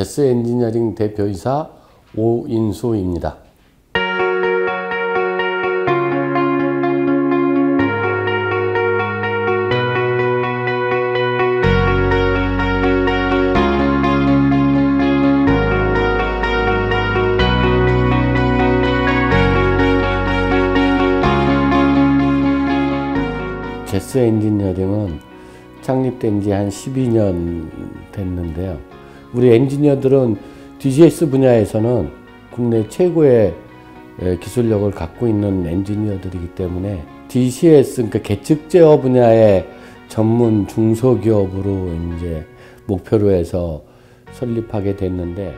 제스 엔지니어링 대표이사 오인수입니다. 제스 엔지니어링은 창립된 지 한 12년 됐는데요. 우리 엔지니어들은 DCS 분야에서는 국내 최고의 기술력을 갖고 있는 엔지니어들이기 때문에 DCS 그러니까 계측 제어 분야의 전문 중소기업으로 이제 목표로 해서 설립하게 됐는데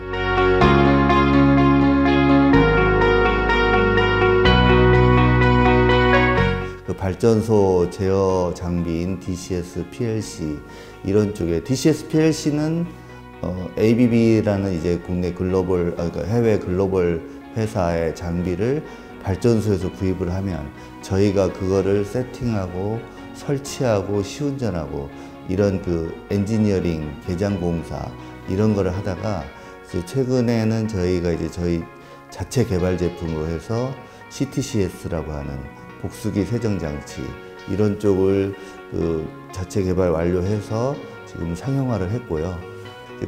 그 발전소 제어 장비인 DCS PLC 이런 쪽에 DCS PLC는 어, ABB라는 이제 국내 글로벌 아, 그러니까 해외 글로벌 회사의 장비를 발전소에서 구입을 하면 저희가 그거를 세팅하고 설치하고 시운전하고 이런 그 엔지니어링 개장 공사 이런 거를 하다가 이제 최근에는 저희가 이제 저희 자체 개발 제품으로 해서 CTCS라고 하는 복수기 세정 장치 이런 쪽을 그 자체 개발 완료해서 지금 상용화를 했고요.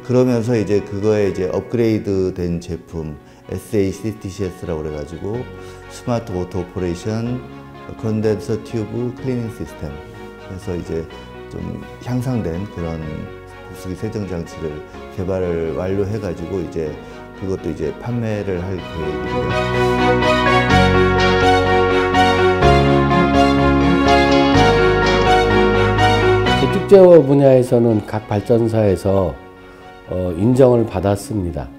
그러면서 이제 그거에 이제 업그레이드 된 제품 SACTCS라고 그래가지고 smart auto operation condenser tube cleaning system 그래서 이제 좀 향상된 그런 복수기 세정 장치를 개발을 완료해가지고 이제 그것도 이제 판매를 할 계획입니다. 계측제어 분야에서는 각 발전사에서 어, 인정을 받았습니다.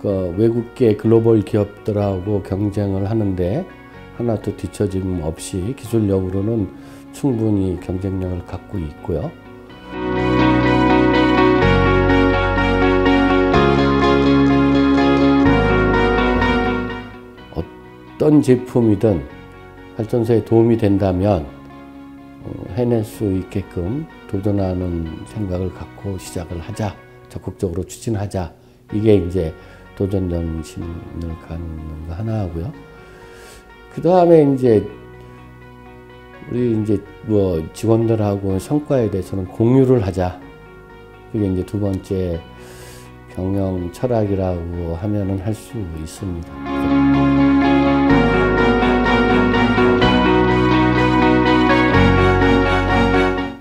그 외국계 글로벌 기업들하고 경쟁을 하는데 하나도 뒤처짐 없이 기술력으로는 충분히 경쟁력을 갖고 있고요. 어떤 제품이든 발전소에 도움이 된다면 어, 해낼 수 있게끔 도전하는 생각을 갖고 시작을 하자. 적극적으로 추진하자. 이게 이제 도전 정신을 갖는 거 하나 하고요. 그 다음에 이제 우리 이제 뭐 직원들하고 성과에 대해서는 공유를 하자. 그게 이제 두 번째 경영 철학이라고 하면은 할 수 있습니다.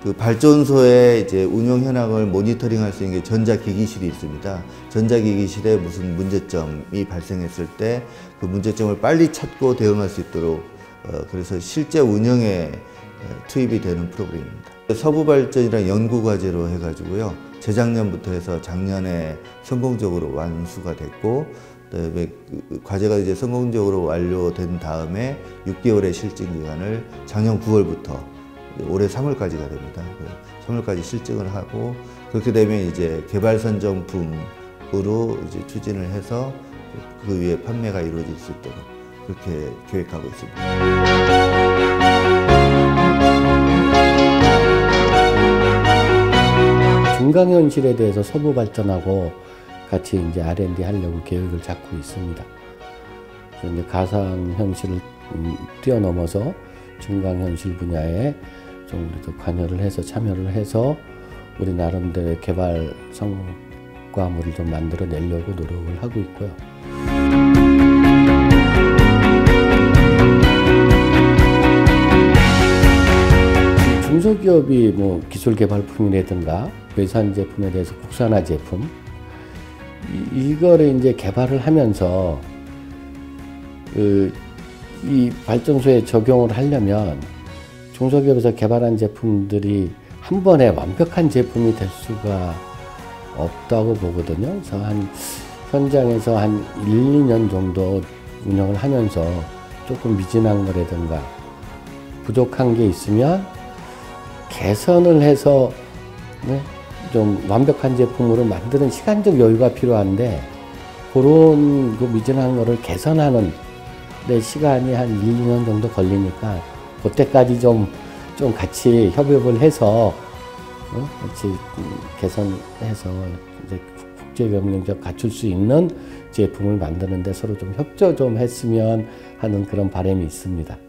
그 발전소의 이제 운영 현황을 모니터링할 수 있는 게 전자기기실이 있습니다. 전자기기실에 무슨 문제점이 발생했을 때 그 문제점을 빨리 찾고 대응할 수 있도록 어, 그래서 실제 운영에 투입이 되는 프로그램입니다. 서부발전이랑 연구과제로 해가지고요. 재작년부터 해서 작년에 성공적으로 완수가 됐고 그다음에 그 과제가 이제 성공적으로 완료된 다음에 6개월의 실증 기간을 작년 9월부터 올해 3월까지가 됩니다. 3월까지 실증을 하고 그렇게 되면 이제 개발 선정품으로 이제 추진을 해서 그 위에 판매가 이루어질 수 있도록 그렇게 계획하고 있습니다. 중강현실에 대해서 서부 발전하고 같이 이제 R&D 하려고 계획을 잡고 있습니다. 이제 가상 현실을 뛰어넘어서 중강현실 분야에 좀더 관여를 해서 참여를 해서 우리 나름대로의 개발 성과물을 좀 만들어 내려고 노력을 하고 있고요. 중소기업이 뭐 기술 개발품이라든가 외산 제품에 대해서 국산화 제품 이, 이거를 이제 개발을 하면서 그, 이 발전소에 적용을 하려면 중소기업에서 개발한 제품들이 한 번에 완벽한 제품이 될 수가 없다고 보거든요. 그래서 한 현장에서 한 1, 2년 정도 운영을 하면서 조금 미진한 거라든가 부족한 게 있으면 개선을 해서 네? 좀 완벽한 제품으로 만드는 시간적 여유가 필요한데 그런 그 미진한 거를 개선하는 데 시간이 한 1, 2년 정도 걸리니까 그때까지 좀, 좀 같이 협업을 해서 어? 같이 개선해서 이제 국제 경쟁력 갖출 수 있는 제품을 만드는데 서로 좀 협조 좀 했으면 하는 그런 바람이 있습니다.